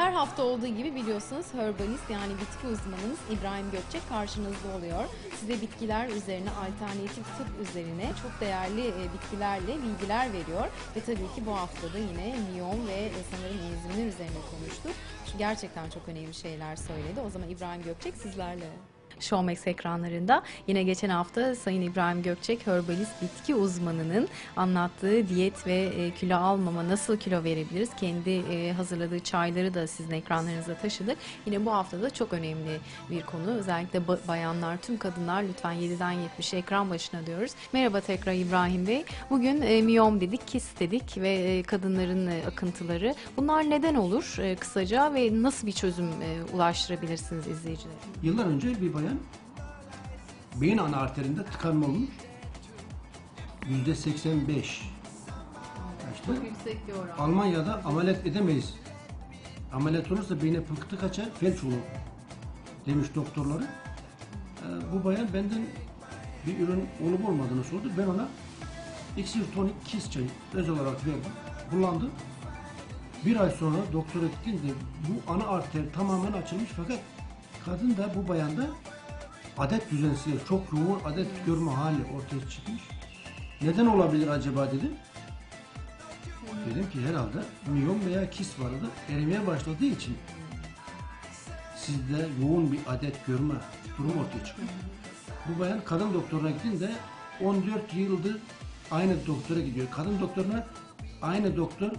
Her hafta olduğu gibi biliyorsunuz herbalist yani bitki uzmanımız İbrahim Gökçek karşınızda oluyor. Size bitkiler üzerine, alternatif tıp üzerine çok değerli e, bitkilerle bilgiler veriyor. Ve tabii ki bu haftada yine miyom ve e, sanırım enzimler üzerine konuştuk. Gerçekten çok önemli şeyler söyledi. O zaman İbrahim Gökçek sizlerle. Showmax ekranlarında yine geçen hafta Sayın İbrahim Gökçek herbalist bitki uzmanının anlattığı diyet ve e, kilo almama nasıl kilo verebiliriz kendi e, hazırladığı çayları da sizin ekranlarınıza taşıdık. Yine bu hafta da çok önemli bir konu özellikle ba- bayanlar tüm kadınlar lütfen 7'den 70'e ekran başına diyoruz. Merhaba tekrar İbrahim Bey. Bugün e, miyom dedik, kis dedik ve e, kadınların akıntıları. Bunlar neden olur kısaca ve nasıl bir çözüm ulaştırabilirsiniz izleyicilere? Yıllar önce bir bayan beyin ana arterinde tıkanma olmuş. Yüzde 85. İşte yüksek bir oran. Almanya'da ameliyat edemeyiz. Ameliyat olursa beyne pıhtı kaçar, felç olur demiş doktorları. Ee, bu bayan benden bir ürün olup olmadığını sordu. Ben ona iksir tonik kis çayı özel olarak verdim. Kullandı. Bir ay sonra doktora gittiğinde bu ana arter tamamen açılmış fakat kadın da bu bayanda adet düzensizliği, çok yoğun adet görme hali ortaya çıkmış. Neden olabilir acaba dedim. Dedim ki herhalde miyom veya kis vardı erimeye başladığı için sizde yoğun bir adet görme durumu ortaya çıkıyor. Bu bayan kadın doktoruna gittiğinde 14 yıldır aynı doktora gidiyor. Kadın doktoruna aynı doktor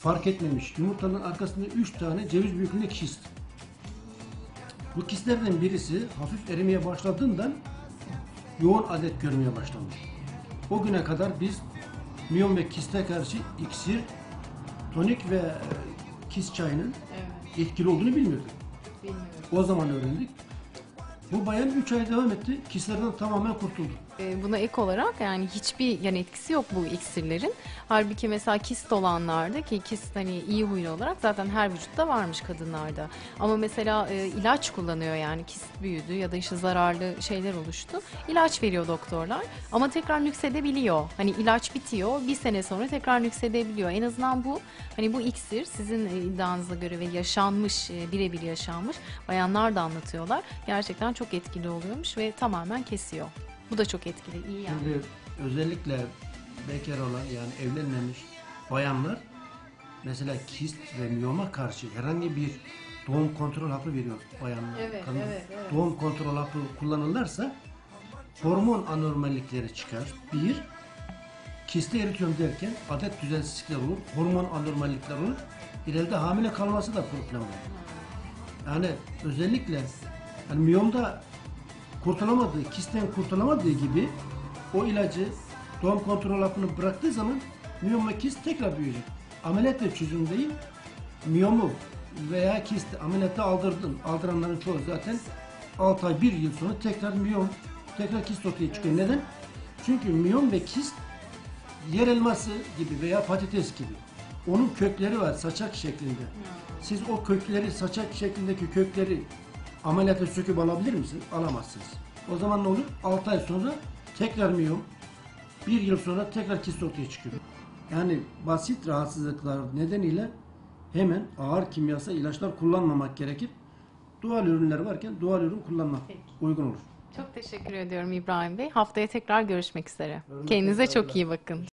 fark etmemiş. Yumurtanın arkasında 3 tane ceviz büyüklüğünde kist. Bu kistlerden birisi hafif erimeye başladığından yoğun adet görmeye başlamış. O güne kadar biz miyom ve kiste karşı iksir, tonik ve e, kist çayının Evet, etkili olduğunu bilmiyorduk. bilmiyorum. O zaman öğrendik. Bu bayan 3 ay devam etti. Kistlerden tamamen kurtuldu. E, Buna ek olarak yani hiçbir yan etkisi yok bu iksirlerin. Halbuki mesela kist olanlarda ki kist hani iyi huylu olarak zaten her vücutta varmış kadınlarda. Ama mesela e, ilaç kullanıyor yani kist büyüdü ya da işte zararlı şeyler oluştu. İlaç veriyor doktorlar ama tekrar nüksedebiliyor. Hani ilaç bitiyor bir sene sonra tekrar nüksedebiliyor. En azından bu hani bu iksir sizin e, iddianıza göre ve yaşanmış e, birebir yaşanmış bayanlar da anlatıyorlar. Gerçekten çok etkili oluyormuş ve tamamen kesiyor. Bu da çok etkili, iyi yani. Şimdi özellikle bekar olan yani evlenmemiş bayanlar mesela kist ve miyoma karşı herhangi bir doğum kontrol hapı veriyor bayanlar. Evet, Kadın- evet, evet. Doğum kontrol hapı kullanırlarsa hormon anormallikleri çıkar. Bir, kisti eritiyorum derken adet düzensizlikler olur, hormon anormallikler olur. İleride hamile kalması da problem olur. Yani özellikle yani miyomda kurtulamadığı, kistten kurtulamadığı gibi o ilacı doğum kontrol hapını bıraktığı zaman miyom ve kist tekrar büyüyecek. Ameliyat da çözüm değil. Miyomu veya kist ameliyatta aldırdın. Aldıranların çoğu zaten 6 ay 1 yıl sonra tekrar miyom, tekrar kist ortaya çıkıyor. Neden? Çünkü miyom ve kist yer elması gibi veya patates gibi. Onun kökleri var saçak şeklinde. Siz o kökleri, saçak şeklindeki kökleri ameliyata söküp alabilir misiniz? Alamazsınız. O zaman ne olur? 6 ay sonra tekrar miyom, bir yıl sonra tekrar kist ortaya çıkıyor. Yani basit rahatsızlıklar nedeniyle hemen ağır kimyasal ilaçlar kullanmamak gerekir. Doğal ürünler varken doğal ürün kullanmak Peki. uygun olur. Çok teşekkür ediyorum İbrahim Bey. Haftaya tekrar görüşmek üzere. Görüşmek Kendinize çok iyi bakın.